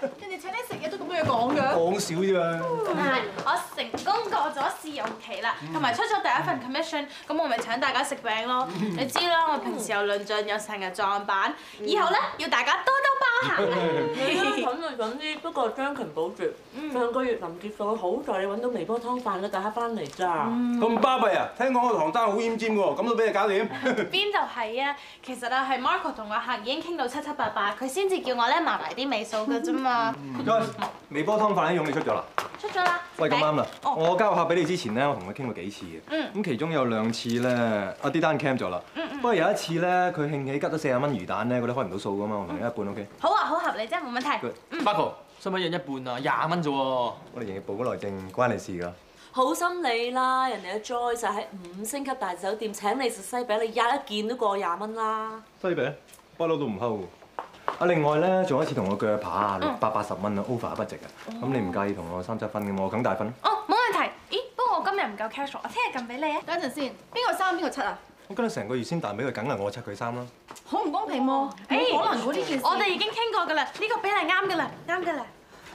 人哋請你食嘢都咁樣講嘅。講少啫嘛。我成試用期啦，同埋出咗第一份 commission，咁我咪請大家食餅咯。你知啦，我平時又論盡，又成日撞板，以後咧要大家多多包涵。咁就咁啲，不過將勤保住。上個月臨結數，好在你揾到微波湯飯啦，大家翻嚟咋。咁巴閉啊！聽講個唐單好奄尖喎，咁都俾你搞掂。邊就係啊！其實啊，係 Marco 同個客已經傾到七七八八，佢先至叫我咧埋埋啲尾數㗎啫嘛。Joyce，微波湯飯咧用你出咗啦。出咗啦。喂，咁啱啦！哦我交個客俾你之前咧，我同佢傾過幾次嘅。嗯咁其中有兩次咧，阿啲單 cam 咗啦。不過有一次咧，佢興起吉咗四十蚊魚蛋咧，嗰啲開唔到數噶嘛，我同你一半 OK。好啊，好合理啫，冇問題。Marco，使唔使印一半啊？廿蚊啫喎。我哋營業部嗰內政關你事㗎。好心你啦，人哋嘅 Joy 就喺五星級大酒店請你食西餅，你一件都過廿蚊啦。西餅不嬲都唔睺。啊，另外咧，仲有一次同我鋸扒啊，六百八十蚊啊，over budget 啊。咁你唔介意同我三七分嘅嘛？我梗大分。哦，冇唔夠 cash，我聽日撳俾你啊。等一陣先，邊個三邊個七啊？我跟咗成個月先彈俾佢，梗係我七佢三啦。好唔公平喎！冇可能喎呢件事。我哋已經傾過㗎啦，呢個比例啱㗎啦，啱㗎啦。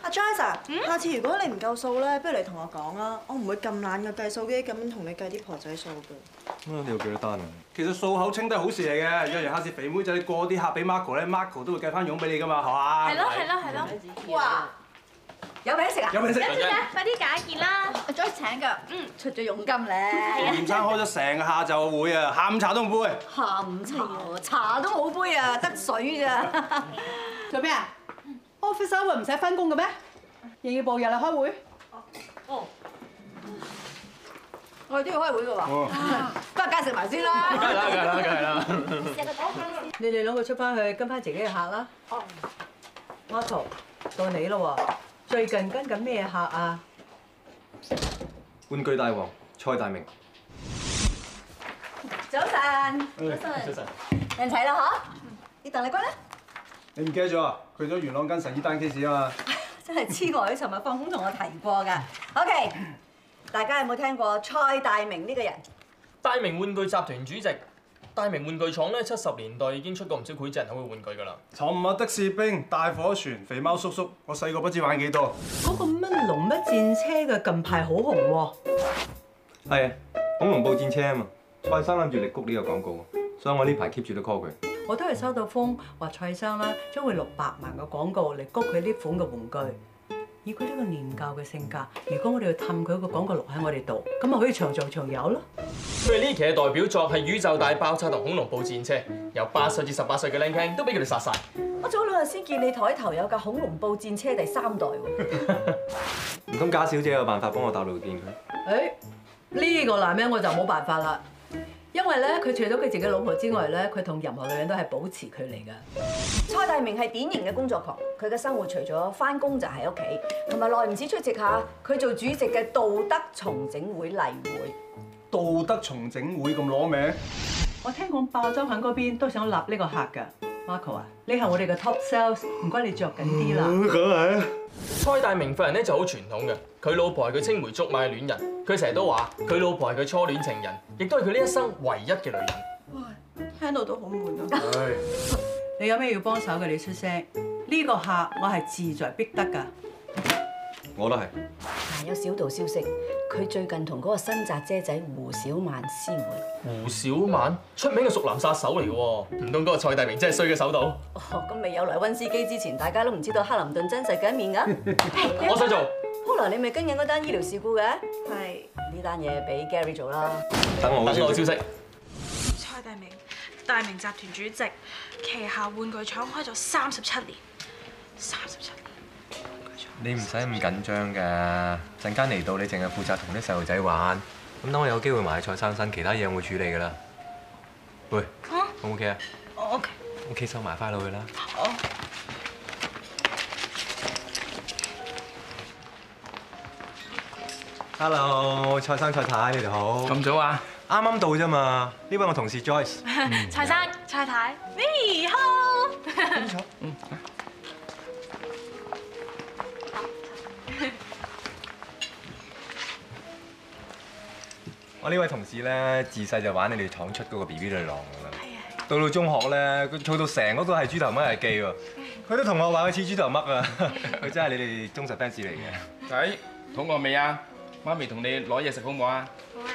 阿 Joyce 啊，下次如果你唔夠數咧，不如你同我講啦，我唔會咁懶嘅計數機咁樣同你計啲婆仔數嘅。啊，你有幾多單啊？其實數口清都係好事嚟嘅，有時下次肥妹仔過啲客俾 Marco 咧，Marco 都會計翻傭俾你噶嘛，係嘛？係咯，係咯，係咯。哇！有餅食啊？有咩食？小姐，快啲揀一件啦。阿 Joy 請㗎，嗯，出咗佣金咧。嚴生開咗成個下晝會啊，下午茶都唔杯。下午茶，茶都冇杯啊，得水咋。做咩啊？office hour 唔使翻工嘅咩？營業部日嚟開會。哦，我哋都要開會嘅喎。不過介紹埋先啦。梗係啦，梗係啦，梗係啦。你哋兩個出翻去跟翻自己嘅客啦。哦。Marco，到你咯喎，最近跟緊咩客啊？玩具大王蔡大明。早晨。早晨。早晨人齊啦嗬？你鄧麗君咧？你唔記得咗啊？去咗元朗跟神醫單 case 啊嘛。真係黐我，佢尋日放空同我提過㗎。OK，大家有冇聽過蔡大明呢個人？大明玩具集團主席。大明玩具廠咧，七十年代已經出過唔少膾炙人口嘅玩具㗎啦。尋日的士兵、大火船、肥貓叔叔，我細個不知玩幾多。嗰個乜龍乜戰車嘅近排好紅喎。係啊，恐龍報戰車啊嘛。蔡生諗住力谷呢個廣告，所以我呢排 keep 住都 call 佢。我都係收到風話蔡生啦，將會六百萬嘅廣告嚟谷佢呢款嘅玩具。以佢呢個年教嘅性格，如果我哋要氹佢個廣告落喺我哋度，咁咪可以長做長有咯。佢哋呢期嘅代表作係宇宙大爆炸同恐龍報戰車，由八歲至十八歲嘅僆 k 都俾佢哋殺晒。我早兩日先見你台頭有架恐龍報戰車第三代喎。唔通家小姐有辦法幫我搭路見佢？誒，呢個男人我就冇辦法啦，因為咧佢除咗佢自己老婆之外咧，佢同任何女人都係保持距離㗎。蔡大明係典型嘅工作狂，佢嘅生活除咗翻工就喺屋企，同埋耐唔時出席下佢做主席嘅道德重整會例會。道德重整會咁攞名，我聽講爆州肯嗰邊都想立呢個客㗎，Marco 啊，你係我哋嘅 top sales，唔該你着緊啲啦。梗係。蔡大明份人咧就好傳統嘅，佢老婆係佢青梅竹馬嘅戀人，佢成日都話佢老婆係佢初戀情人，亦都係佢呢一生唯一嘅女人。聽到都好悶啊！唉，你有咩要幫手嘅，你出聲。呢、個客我係志在必得㗎。我都係。嗱，有小道消息，佢最近同嗰個新紮姐仔胡小曼私會。胡小曼出名嘅熟男殺手嚟嘅喎，唔通嗰個蔡大明真係衰嘅手到？哦，咁未有嚟温斯基之前，大家都唔知道克林頓真實嘅一面㗎。我想做。Paula，你咪跟緊嗰單醫療事故嘅？係呢單嘢俾 Gary 做啦。等我好消息。等我消息。蔡大明，大明集團主席，旗下玩具廠開咗三十七年，三十七年。你唔使咁緊張㗎，陣間嚟到你淨係負責同啲細路仔玩，咁等我有機會埋喺蔡生身，其他嘢我會處理㗎啦。喂，O 唔 OK 啊我 OK。？OK 收埋翻落去啦。好。Hello，蔡生蔡太，你哋好。咁早啊？啱啱到啫嘛，呢位我同事 Joyce。蔡生、蔡太，你好。我呢位同事咧，自細就玩你哋廠出嗰個 B B 女郎㗎啦。到到中學咧，佢做到成個都係豬頭乜日記喎。佢啲同學話佢似豬頭乜啊，佢真係你哋忠實 fans 嚟嘅。仔，肚餓未啊？媽咪同你攞嘢食好唔好啊？好啊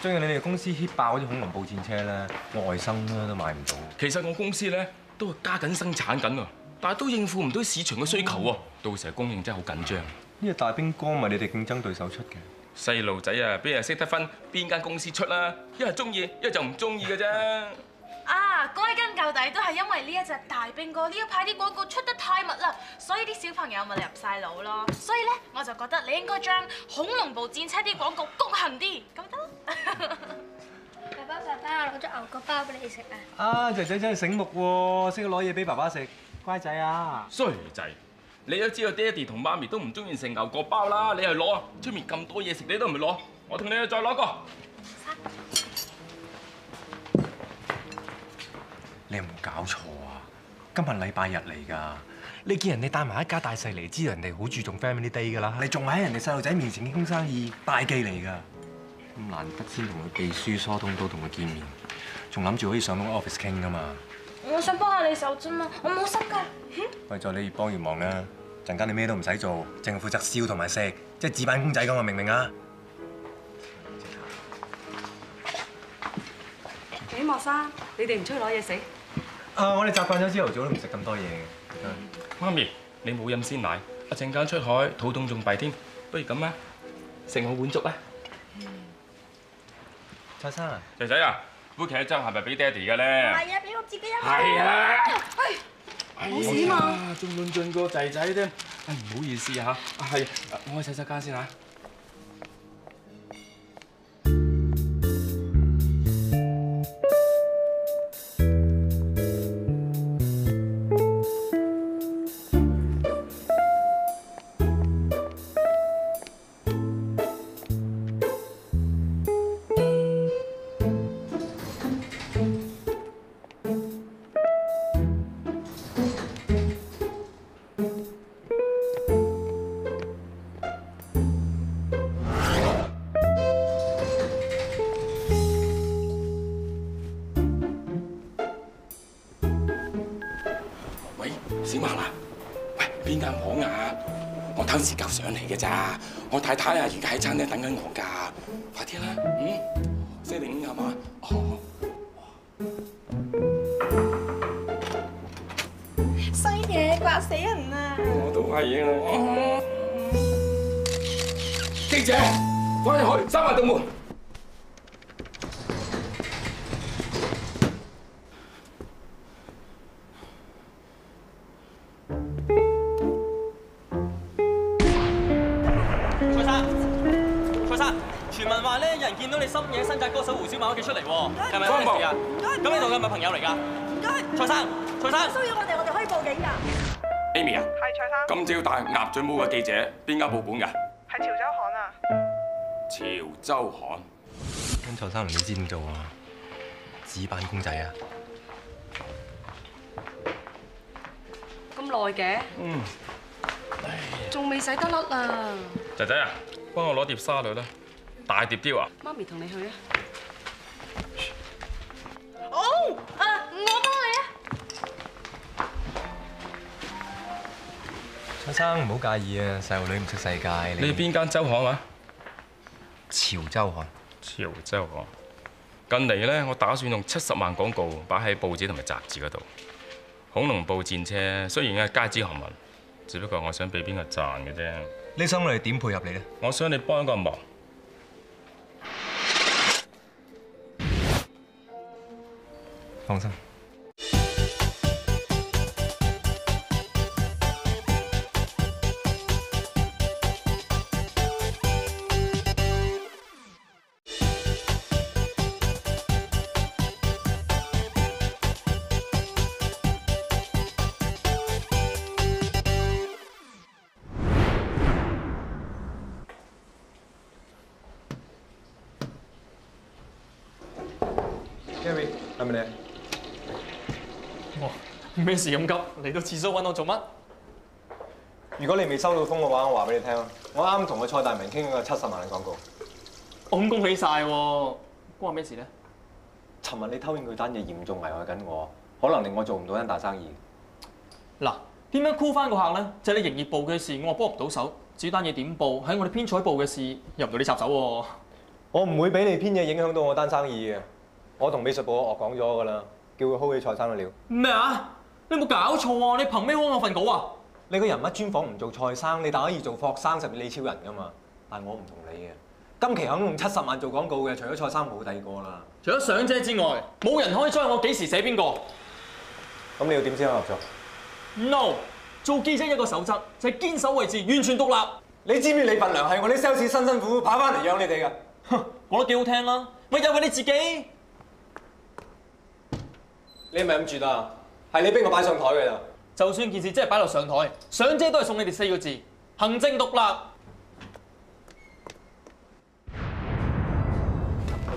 最近你哋公司 hit 爆嗰啲恐龍布戰車咧，外生咧都買唔到。其實我公司咧都係加緊生產緊啊，但係都應付唔到市場嘅需求喎。到時候供應真係好緊張。呢個大兵哥咪你哋競爭對手出嘅。細路仔啊，邊日識得分邊間公司出啦？一係中意，一係就唔中意嘅啫。啊，歸根究底都係因為呢一隻大兵哥呢一派啲廣告出得太密啦，所以啲小朋友咪入晒腦咯。所以咧，我就覺得你應該將恐龍部戰車啲廣告谷行啲，咁得啦。爸爸爸爸，我攞咗牛角包俾你食啊！啊，仔仔真係醒目喎，識得攞嘢俾爸爸食，乖仔啊！衰仔，你都知道爹哋同媽咪都唔中意食牛角包啦，你係攞啊！出面咁多嘢食，你都唔攞，我同你去再攞個。你有冇搞錯啊？今日禮拜日嚟㗎，你見人哋帶埋一家大細嚟，知道人哋好注重 family day 㗎啦。你仲喺人哋細路仔面前傾生意，大忌嚟㗎。咁難得先同佢秘書疏通到同佢見面，仲諗住可以上到 office 傾㗎嘛？我想幫下你手啫嘛，我冇心㗎。為咗你越幫越忙啦，陣間你咩都唔使做，淨係負責燒同埋食，即係紙板公仔咁啊！明唔明啊？幾莫生，你哋唔出去攞嘢食？啊！我哋習慣咗朝頭早都唔食咁多嘢嘅。媽咪，你冇飲鮮奶，一陣間出海肚痛仲弊添，不如咁啊，食我碗粥啊！蔡生啊，仔仔啊，杯茄汁係咪俾爹哋嘅咧？係啊，俾我自己飲。係啊。冇事嘛嘛？仲論盡個仔仔添，唉唔好意思嚇，係我去洗手間先嚇。我太太啊而家喺餐廳等緊我㗎，快啲啦，嗯，四零五係嘛？哦，衰嘢，刮死人啊！我都係啊。記者，快入去，閂埋道門。今朝帶鴨嘴帽嘅記者邊間報本㗎？係潮州刊啊！潮州刊。跟蔡生你知點做啊？紙板公仔啊！咁耐嘅，嗯，仲未洗得甩啊！仔仔啊，幫我攞碟沙律啦，大碟啲啊！媽咪同你去啊！蔡生唔好介意啊，細路女唔識世界。你邊間周刊啊？潮州刊。潮州刊。近嚟咧，我打算用七十萬廣告擺喺報紙同埋雜誌嗰度。恐龍部戰車雖然係街知巷聞，只不過我想俾邊個賺嘅啫。你想我哋點配合你咧？我想你幫一個忙。放心。Gary，係咪你？哇，咩事咁急？嚟到廁所揾我做乜？如果你未收到風嘅話，我話俾你聽，我啱同個蔡大明傾咗個七十萬嘅廣告。我咁恭喜晒喎，關我咩事咧？尋日你偷影佢單嘢嚴重危害緊我，可能令我做唔到單大生意。嗱，點樣箍翻個客咧？就係你營業部嘅事，我話幫唔到手。至於單嘢點報，喺我哋編採部嘅事，入唔到你插手喎。我唔會俾你編嘢影響到我單生意嘅。我同美術部我講咗㗎啦，叫佢 hold 起蔡生嘅料。咩啊？你有冇搞錯啊？你憑咩幫我份稿啊？你個人物專訪唔做蔡生，你但可以做霍生、十李超人㗎嘛？但係我唔同你嘅，今期肯用七十萬做廣告嘅，除咗蔡生冇第二個啦。除咗上姐之外，冇人可以將我幾時寫邊個。咁你要點先可合作？No，做記者一個守則就係、堅守位置，完全獨立。你知唔知你份糧係我啲 sales 辛辛苦苦跑翻嚟養你哋㗎？哼，講得幾好聽啦，咪又係你自己。你係咪諗住啦？係你逼我擺上台㗎咋？就算件事真係擺落上台，上姐都係送你哋四個字：行政獨立。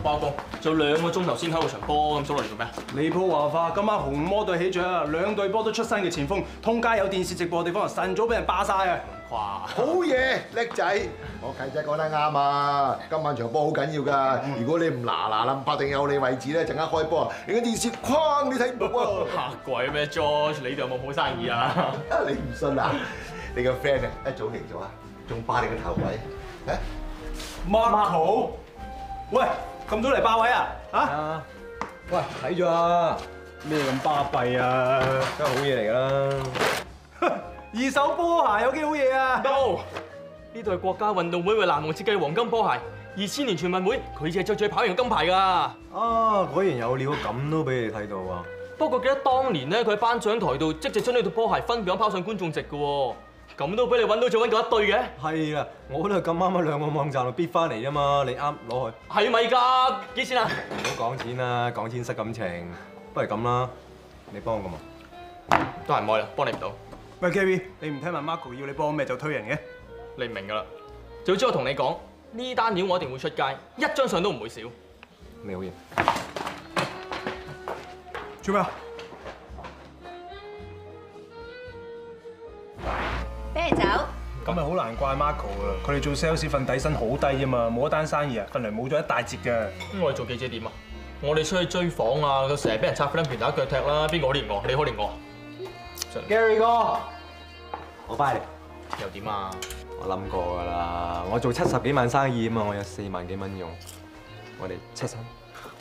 包工，仲有兩個鐘頭先開嗰場波，咁早嚟做咩？離譜話法，今晚紅魔隊起着啊，兩隊波都出身嘅前鋒，通街有電視直播嘅地方，晨早俾人霸晒啊！哇！好嘢，叻仔！我契仔講得啱啊！今晚場波好緊要㗎，如果你唔嗱嗱冧八定有你位置咧，陣間開波啊，你個電視框你睇唔到啊！嚇鬼咩，George？你哋有冇好生意啊？你唔信啊？你個 friend 啊，一早嚟咗啊，仲霸你個頭位啊！Marco，喂，咁早嚟霸位啊？嚇！啊！喂，睇咗啊！咩咁巴閉啊？梗係好嘢嚟㗎啦！二手波鞋有幾好嘢啊 No！呢度係國家運動會為男童設計嘅黃金波鞋，二千年全運會佢只係着住跑贏金牌㗎。啊，果然有料，咁都俾你睇到啊！不過記得當年咧，佢喺頒獎台度即係將呢對波鞋分別咁拋上觀眾席嘅喎，咁都俾你揾到做揾過一對嘅，係啊，我都係咁啱喺兩個網站度逼翻嚟啫嘛，你啱攞去。係咪㗎？幾錢啊？唔好講錢啦，講錢失感情。不如咁啦，你幫我個忙。都係唔愛啦，幫你唔到，喂，Gary，你唔聽問 Marco 要你幫咩就推人嘅？你唔明㗎啦。早知我同你講，呢單料我一定會出街，一張相都唔會少。你好嘢。做咩啊？俾人走。咁咪好難怪 Marco 啊！佢哋做 sales 份底薪好低啫嘛，冇一單生意啊，份糧冇咗一大截嘅。咁我哋做記者點啊？我哋出去追訪啊，佢成日俾人拆 film 片打腳踢啦，邊個可憐我？你可憐我？Gary 哥，我翻嚟。又點啊？我諗過㗎啦，我做七十幾萬生意啊嘛，我有四萬幾蚊用，我哋七三。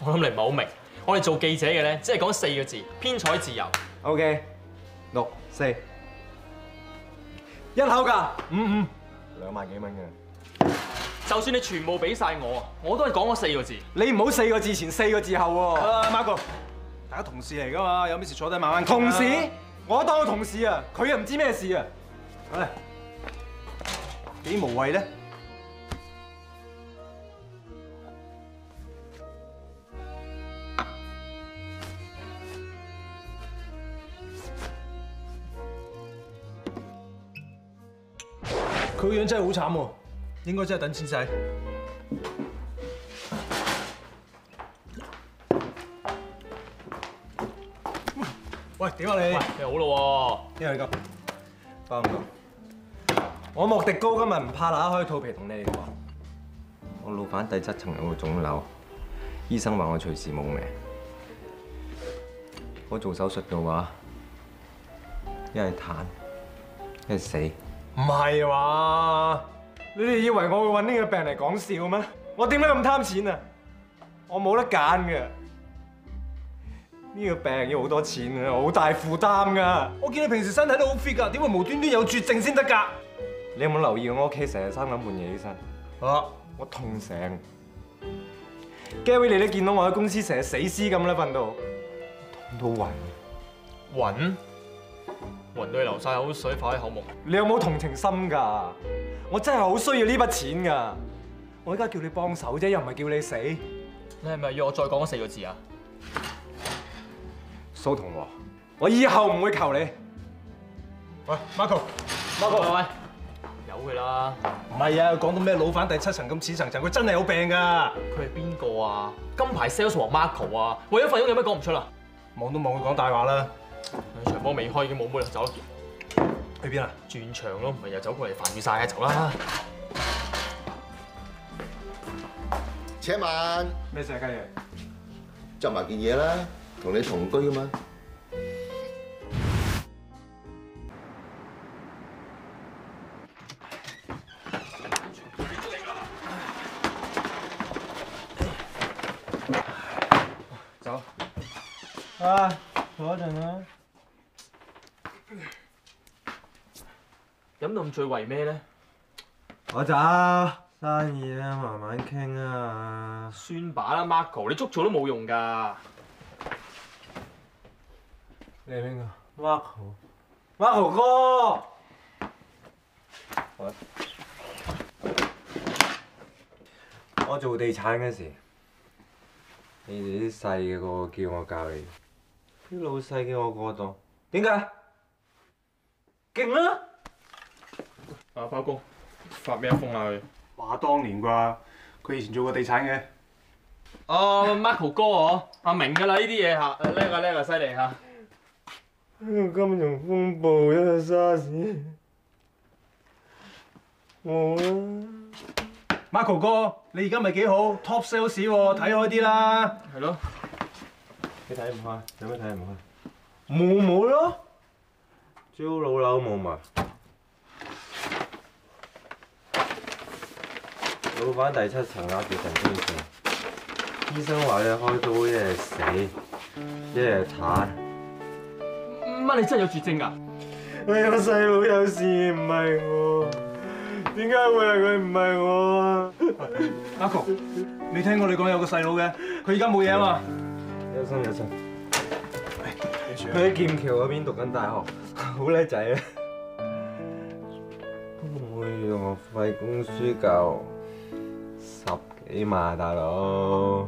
我諗你唔係好明，我哋做記者嘅咧，只係講四個字：編採自由。OK，六四，一口價五五，兩萬幾蚊嘅。就算你全部俾晒我啊，我都係講嗰四個字。你唔好四個字前四個字後喎。啊，Marco，大家同事嚟㗎嘛，有咩事坐低慢慢同事，我當佢同事啊，佢又唔知咩事啊。唉，幾無謂咧？佢個樣真係好慘喎，應該真係等錢使。喂，點啊你？你好咯邊個嚟㗎？包唔到。我莫迪高今日唔怕乸開肚皮同你哋講，我老闆第七層有個腫瘤，醫生話我隨時冇命。我做手術嘅話，一係攤，一係死。唔係話，你哋以為我會揾呢個病嚟講笑咩？我點解咁貪錢啊？我冇得揀嘅。呢個病要好多錢啊，好大負擔噶。我見你平時身體都好 fit 㗎，點會無端端有絕症先得㗎？你有冇留意我屋企成日三更半夜起身？啊！我痛醒。Gary，你都見到我喺公司成日死屍咁啦，瞓到痛到暈。喎，暈暈到你流晒口水，化喺口目。你有冇同情心㗎？我真係好需要呢筆錢㗎。我而家叫你幫手啫，又唔係叫你死。你係咪要我再講嗰四個字啊？蘇同和，我以後唔會求你。喂，Marco，Marco，喂喂，由佢啦。唔係啊，講到咩老闆第七層咁似層層，佢真係有病㗎。佢係邊個啊？金牌 sales 王 Marco 啊！為咗份工有咩講唔出啊？望都望佢講大話啦。場波未開已經冇妹啦，走啦。去邊啊？轉場咯，唔係又走過嚟煩住晒啊！走啦。请慢，咩事啊，家爺？執埋件嘢啦，同你同居噶嘛。走。啊，坐一陣啦。飲到咁醉為咩咧？我走，生意啊，慢慢傾啊。算把啦，Marco，你捉錯都冇用㗎。你係邊個？Marco，Marco 哥。喂我做地產嗰時，你哋啲細嘅個個叫我教你，啲老細叫我過檔，點解？勁啦！啊，包公，發咩風啊佢？話當年啩，佢以前做過地產嘅。哦，Marco 哥哦，阿明㗎啦呢啲嘢嚇，叻啊叻啊，犀利嚇。金融風暴一個沙士，冇啦。Marco 哥，你而家咪幾好，top sales 喎，睇開啲啦。係咯。你睇唔開？有咩睇唔開？冇冇咯，招老樓冇埋。老闆第七層壓住神經線，醫生話你開刀一係死，一係攤。乜你真係有絕症㗎？我有細佬有事唔係我，點解會係佢唔係我啊 Marco，你聽過你講有個細佬嘅，佢而家冇嘢啊嘛。有心有心。佢喺劍橋嗰邊讀緊大學，好叻仔啊！不過每月學費供書教十幾萬啊，大佬。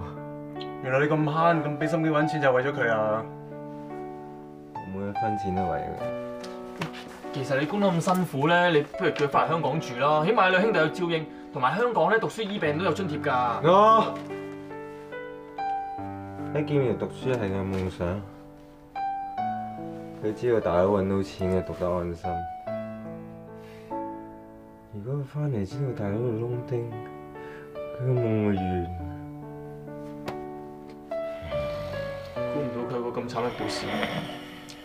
原來你咁慳，咁俾心機揾錢就係為咗佢啊！每一分錢都為佢。其實你供得咁辛苦咧，你不如叫佢翻嚟香港住啦，起碼你兩兄弟有照應，同埋香港咧讀書醫病都有津貼㗎。我喺劍橋讀書係佢夢想，佢知道大佬揾到錢嘅讀得安心。如果佢翻嚟知道大佬度窿丁，佢嘅夢會完。估唔到佢有個咁慘嘅故事。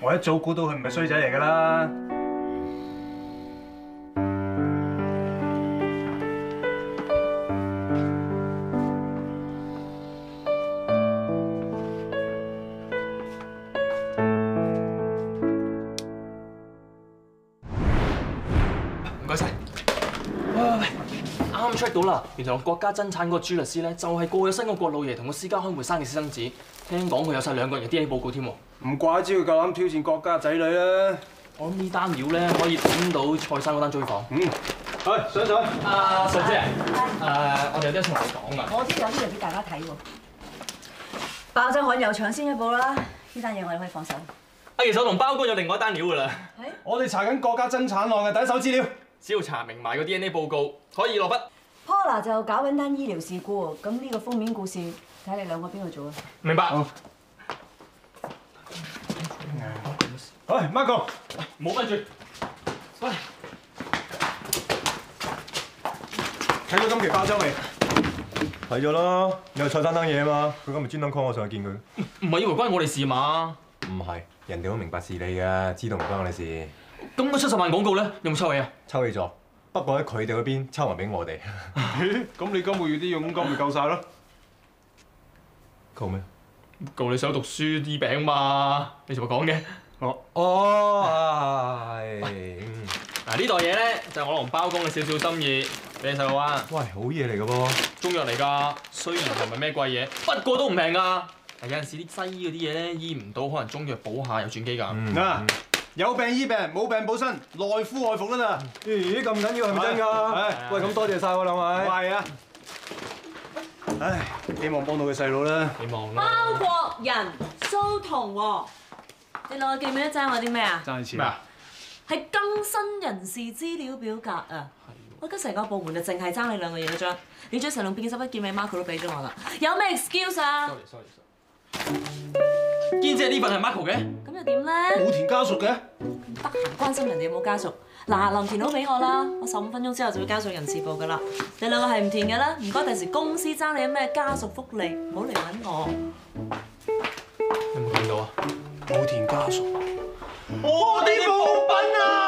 我一早估到佢唔係衰仔嚟㗎啦。Check 到啦，原來國家增產嗰個朱律師咧，就係過咗身個國老爺同個私家開會生嘅私生子。聽講佢有晒兩個人嘅 DNA 報告添喎。唔怪之佢夠膽挑戰國家仔女啦。我諗呢單料咧可以頂到蔡生嗰單追訪。嗯，係上台。阿順姐，誒，我哋有啲嘢同你講啊。我知有啲嘢俾大家睇喎。爆咗罕有搶先一步啦！呢單嘢我哋可以放手。阿，其實我同包哥有另外一單料㗎啦。我哋查緊國家增產案嘅第一手資料。只要查明埋個 DNA 報告，可以落筆。Paula 就搞緊單醫療事故，咁呢個封面故事睇你兩個邊個做啊？明白。喂，Marco，冇跟住。喂，睇咗今期包周未？睇咗啦，有蔡生單嘢啊嘛，佢今日專登 call 我上去見佢。唔係以為關我哋事嘛？唔係，人哋好明白事理嘅，知道唔關我哋事。咁嗰七十萬廣告咧，有冇抽起啊？抽起咗，不過喺佢哋嗰邊抽埋俾我哋。咁你今個月啲佣金咪夠晒咯？夠咩？夠你想讀書醫餅嘛？你做乜講嘅？哦哦，嗱呢袋嘢咧就係我同包公嘅少少心意，俾你細路啊！喂，好嘢嚟嘅噃。中藥嚟㗎，雖然又唔係咩貴嘢，不過都唔平㗎。但有陣時啲西醫嗰啲嘢咧醫唔到，可能中藥補下有轉機㗎。嗱，有病醫病，冇病補身，內敷外服啦嗱。咦，咁緊要係咪真㗎？喂，咁多謝晒喎兩位。係啊。唉，希望幫到佢細佬啦。希望包國人蘇童喎，你兩個記唔記得爭我啲咩啊？爭你錢咩啊？係更新人事資料表格啊！我而家成個部門就淨係爭你兩個嘢一張，你張成龍變十一件美 Marco 都俾咗我啦，有咩 excuse 啊？sorry sorry sorry。堅姐呢份係 Marco 嘅，咁点咧？冇田家属嘅，得闲关心人哋有冇家属。嗱，林田好俾我啦，我十五分钟之后就会交上人事部噶啦。你两个系唔填嘅啦，唔该，第时公司争你有咩家属福利，唔好嚟搵我。有冇见到啊？冇田家属，我哋冇品啊！